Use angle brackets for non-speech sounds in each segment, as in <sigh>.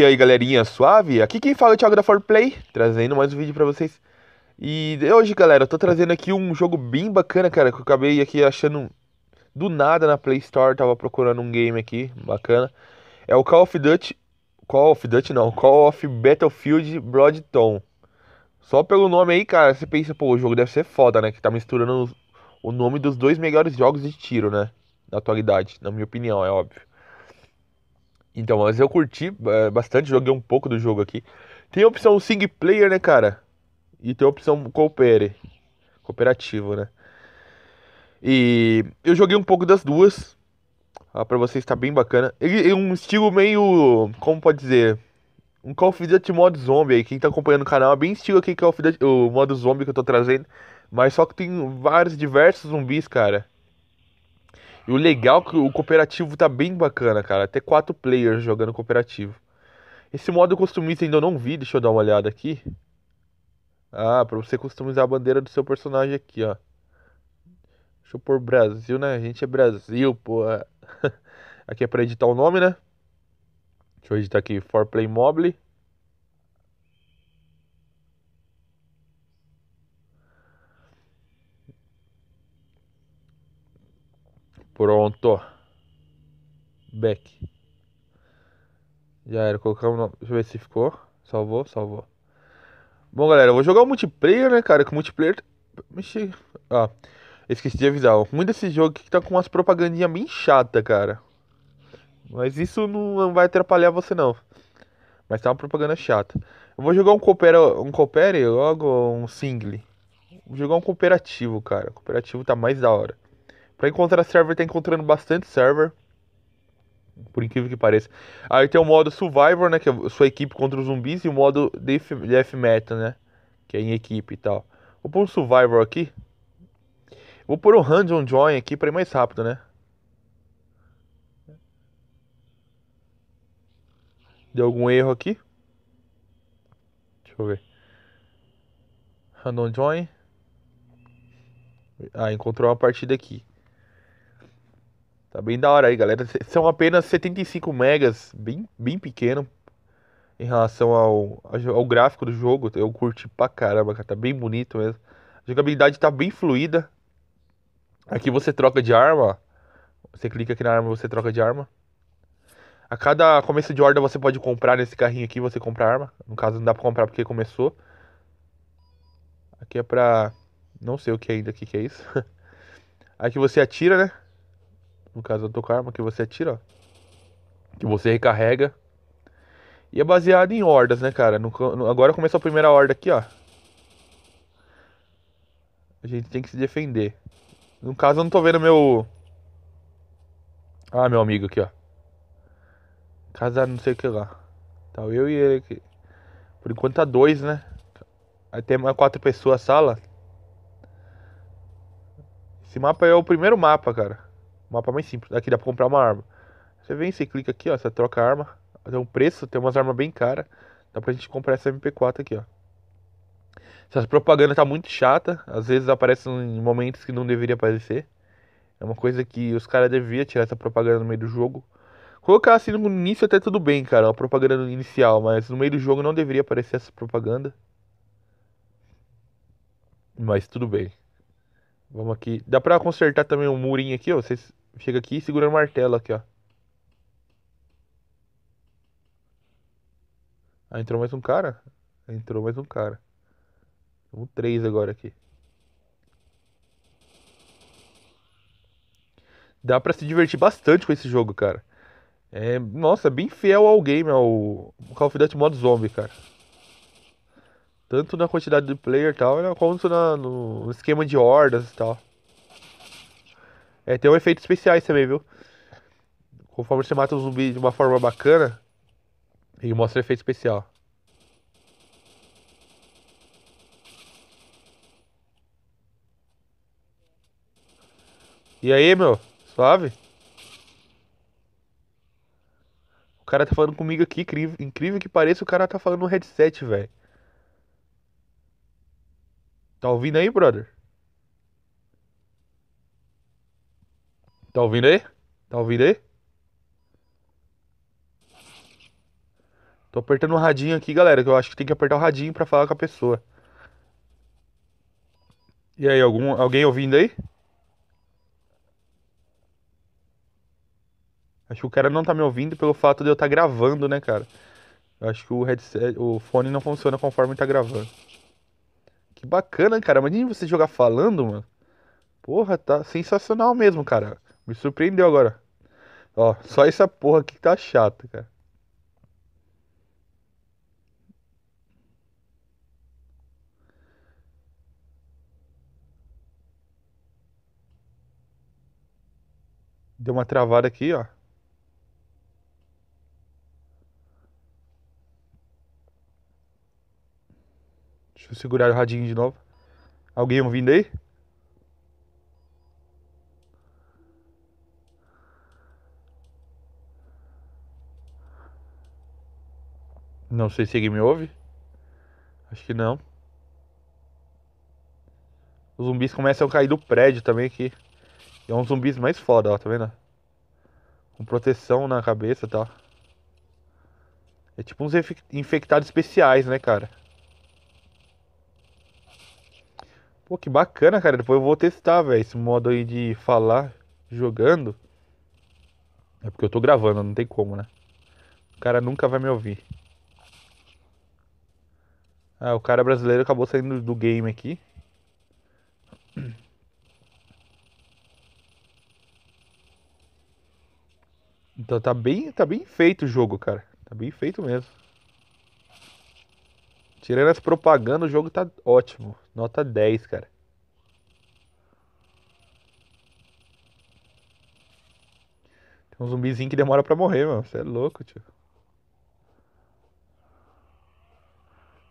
E aí galerinha, suave? Aqui quem fala é o Thiago da 4Play, trazendo mais um vídeo pra vocês. E hoje galera, eu tô trazendo aqui um jogo bem bacana cara Que eu acabei aqui achando do nada na Play Store Tava procurando um game aqui, bacana. É o Call of Duty, Call of Duty não, Call of Battlefield Bloodstone Só pelo nome aí cara, você pensa, pô, o jogo deve ser foda né Que tá misturando o nome dos dois melhores jogos de tiro né Na atualidade, na minha opinião, é óbvio então, mas eu curti é, bastante, joguei um pouco do jogo aqui. Tem a opção single player, né, cara? E tem a opção coopere, cooperativo, né? E eu joguei um pouco das duas. Ah, pra vocês tá bem bacana. Ele é um estilo meio, como pode dizer, um Call of Duty modo zombie aí. Quem tá acompanhando o canal é bem estilo aqui Call of Duty, o modo zombie que eu tô trazendo. Mas só que tem vários diversos zumbis, cara. E o legal é que o cooperativo tá bem bacana, cara. Até quatro players jogando cooperativo. Esse modo customista ainda não vi, deixa eu dar uma olhada aqui. Ah, pra você customizar a bandeira do seu personagem aqui, ó. Deixa eu pôr Brasil, né? A gente é Brasil, pô. <laughs> aqui é pra editar o nome, né? Deixa eu editar aqui, For Play Mobile. Pronto. Back. Já era, colocamos no... Deixa eu ver se ficou. Salvou, salvou. Bom, galera, eu vou jogar o multiplayer, né, cara? Que multiplayer... Mexi... Ah, esqueci de avisar. Muito desse jogo que tá com umas propagandinhas bem chata, cara. Mas isso não vai atrapalhar você, não. Mas tá uma propaganda chata. Eu vou jogar um coopera... Um coopere logo um single. Vou jogar um cooperativo, cara. Cooperativo tá mais da hora. Pra encontrar server, tá encontrando bastante server. Por incrível que pareça. Aí tem o modo Survivor, né? Que é sua equipe contra os zumbis. E o modo Deathmatch, né? Que é em equipe e tal. Vou pôr um Survivor aqui. Vou pôr um Random Join aqui pra ir mais rápido, né? Deu algum erro aqui? Deixa eu ver. Random Join. Ah, encontrou uma partida aqui. Tá bem da hora aí, galera. São apenas 75 megas, bem, bem pequeno em relação ao, ao gráfico do jogo. Eu curti pra caramba, cara. Tá bem bonito mesmo. A jogabilidade tá bem fluida. Aqui você troca de arma. Você clica aqui na arma, você troca de arma. A cada começo de horda você pode comprar nesse carrinho aqui, você compra arma. No caso não dá pra comprar porque começou. Aqui é pra... Não sei o que ainda, o que, que é isso. <laughs> Aqui você atira, né? No caso, eu tô com a arma que você atira, ó. Que você recarrega. E é baseado em hordas, né, cara? No, no, agora começou a primeira horda aqui, ó. A gente tem que se defender. No caso, eu não tô vendo meu... Ah, meu amigo aqui, ó. Casa não sei o que lá. Tá eu e ele aqui. Por enquanto tá dois, né? Aí tem mais quatro pessoas a sala. Esse mapa é o primeiro mapa, cara. Mapa mais simples. Aqui dá pra comprar uma arma. Você vem, você clica aqui, ó. Você troca a arma. Tem um preço, tem umas armas bem caras. Dá pra gente comprar essa MP4 aqui, ó. Essa propaganda tá muito chata. Às vezes aparece em momentos que não deveria aparecer. É uma coisa que os caras deviam tirar essa propaganda no meio do jogo. Colocar assim no início até tudo bem, cara. Uma propaganda inicial, mas no meio do jogo não deveria aparecer essa propaganda. Mas tudo bem. Vamos aqui. Dá pra consertar também um murinho aqui, ó. Vocês Chega aqui e segura o martelo aqui, ó. Ah, entrou mais um cara? Entrou mais um cara. Um três agora aqui. Dá pra se divertir bastante com esse jogo, cara. É, nossa, bem fiel ao game, ao Call of Duty modo zombie, cara. Tanto na quantidade de player e tal, quanto na, no esquema de hordas e tal. É, tem um efeitos especiais também, viu? Conforme você mata o zumbi de uma forma bacana, ele mostra efeito especial. E aí, meu? Suave? O cara tá falando comigo aqui, incrível, incrível que pareça, o cara tá falando no headset, velho. Tá ouvindo aí, brother? Tá ouvindo aí? Tá ouvindo aí? Tô apertando o radinho aqui, galera, que eu acho que tem que apertar o radinho pra falar com a pessoa. E aí, algum, alguém ouvindo aí? Acho que o cara não tá me ouvindo pelo fato de eu estar tá gravando, né, cara? Eu acho que o headset, o fone não funciona conforme tá gravando. Que bacana, cara. Imagina você jogar falando, mano. Porra, tá sensacional mesmo, cara. Me surpreendeu agora. Ó, só essa porra aqui tá chata, cara. Deu uma travada aqui, ó. Deixa eu segurar o radinho de novo. Alguém ouvindo aí? Não sei se alguém me ouve. Acho que não. Os zumbis começam a cair do prédio também aqui. É um zumbis mais foda, ó, tá vendo? Com proteção na cabeça e tá? tal. É tipo uns infectados especiais, né, cara? Pô, que bacana, cara. Depois eu vou testar, velho. Esse modo aí de falar jogando. É porque eu tô gravando, não tem como, né? O cara nunca vai me ouvir. Ah, o cara brasileiro acabou saindo do game aqui. Então tá bem, tá bem feito o jogo, cara. Tá bem feito mesmo. Tirando as propagandas, o jogo tá ótimo. Nota 10, cara. Tem um zumbizinho que demora pra morrer, mano. Você é louco, tio.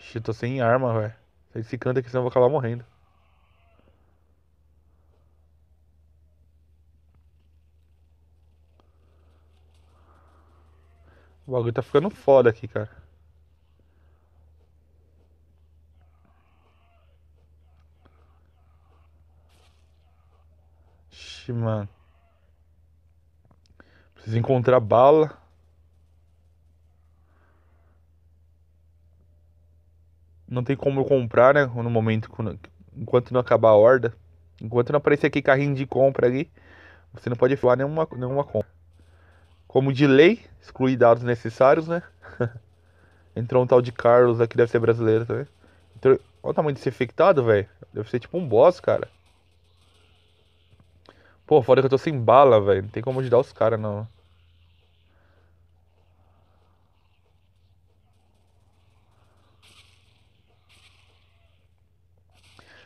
Ixi, tô sem arma, velho. Sai desse canto aqui, senão eu vou acabar morrendo. O bagulho tá ficando foda aqui, cara. Ixi, mano. Preciso encontrar bala. Não tem como eu comprar, né? No momento, enquanto não acabar a horda. Enquanto não aparecer aqui carrinho de compra ali, você não pode falar nenhuma, nenhuma compra. Como de lei, excluir dados necessários, né? <laughs> Entrou um tal de Carlos aqui, deve ser brasileiro também. Entrou... Olha o tamanho desse infectado, velho. Deve ser tipo um boss, cara. Pô, foda que eu tô sem bala, velho. Não tem como ajudar os caras, não.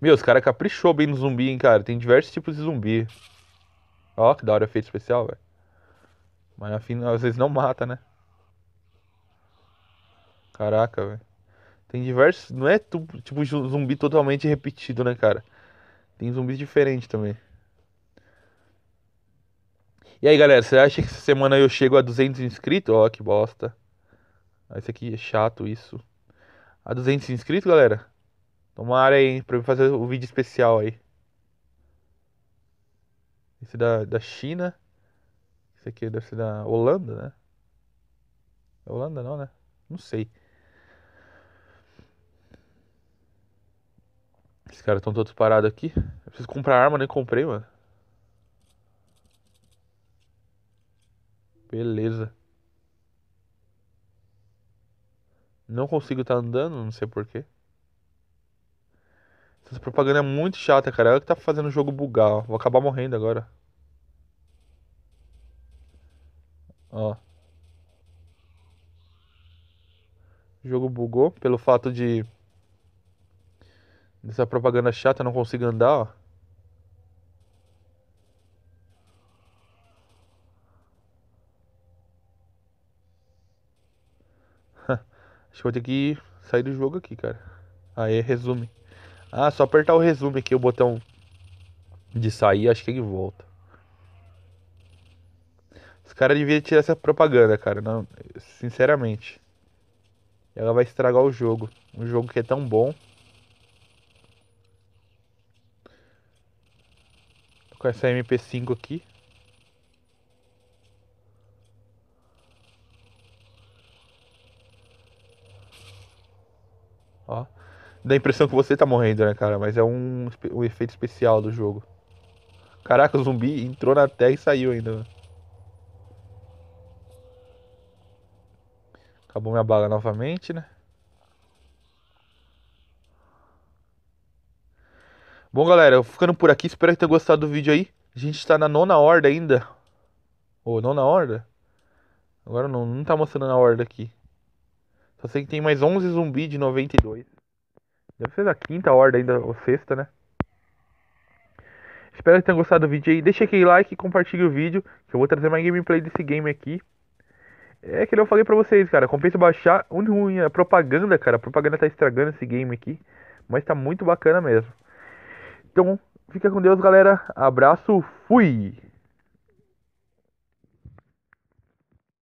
Meu, os caras caprichou bem no zumbi, hein, cara. Tem diversos tipos de zumbi. Ó, que da hora efeito especial, velho. Mas afim, às vezes não mata, né? Caraca, velho. Tem diversos. Não é tipo zumbi totalmente repetido, né, cara? Tem zumbis diferentes também. E aí, galera, você acha que essa semana eu chego a 200 inscritos? Ó, que bosta. Esse aqui é chato, isso. A 200 inscritos, galera? Tomara aí, pra eu fazer o vídeo especial aí. Esse da, da China. Esse aqui deve ser da Holanda, né? É Holanda não, né? Não sei. Esses caras estão todos parados aqui. Eu preciso comprar arma, nem comprei, mano. Beleza. Não consigo estar tá andando, não sei porquê. Essa propaganda é muito chata, cara. Ela que tá fazendo o jogo bugar, ó. Vou acabar morrendo agora. Ó. O jogo bugou pelo fato de dessa propaganda chata, não consigo andar, ó. <laughs> Acho que vou ter que sair do jogo aqui, cara. Aí, resume. Ah, só apertar o resume aqui, o botão de sair, acho que ele volta. Os caras deviam tirar essa propaganda, cara. Não, sinceramente. Ela vai estragar o jogo. Um jogo que é tão bom. Com essa MP5 aqui. Ó. Dá a impressão que você tá morrendo, né, cara? Mas é um, um efeito especial do jogo. Caraca, o zumbi entrou na terra e saiu ainda. Acabou minha bala novamente, né? Bom, galera, eu ficando por aqui. Espero que tenham gostado do vídeo aí. A gente está na nona horda ainda. Ô, oh, nona horda? Agora não, não tá mostrando a horda aqui. Só sei que tem mais 11 zumbi de 92. Deve ser da quinta horda ainda, ou sexta, né? Espero que tenham gostado do vídeo aí. Deixa aquele like e compartilhe o vídeo. Que eu vou trazer mais gameplay desse game aqui. É que eu falei pra vocês, cara. Compensa baixar. O ruim é propaganda, cara. A propaganda tá estragando esse game aqui. Mas tá muito bacana mesmo. Então, fica com Deus, galera. Abraço. Fui!